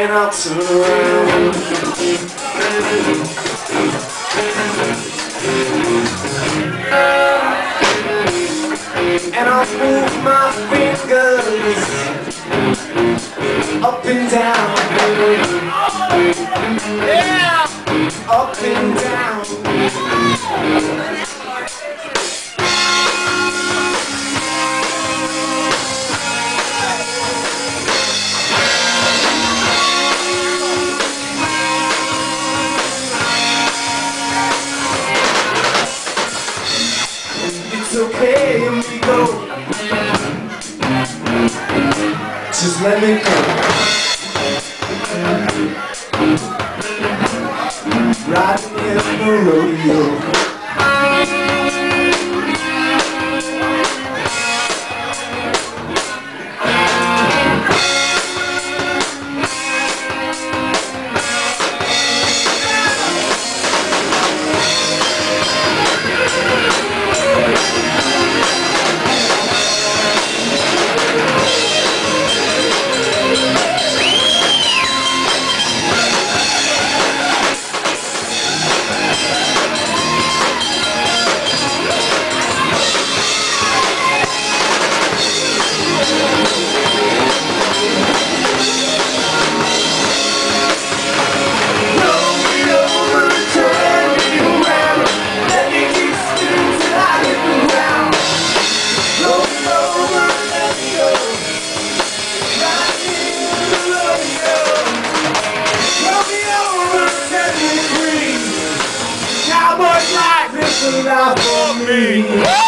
And I'll turn around And I'll move my fingers Up and down Okay, amigo. Just let me go. Riding in the rodeo. Life for me.